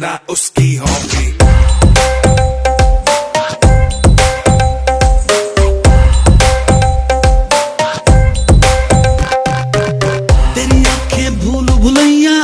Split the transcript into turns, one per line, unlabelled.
ना उसकी होगी।
तेरी आँखें भूल भुलैया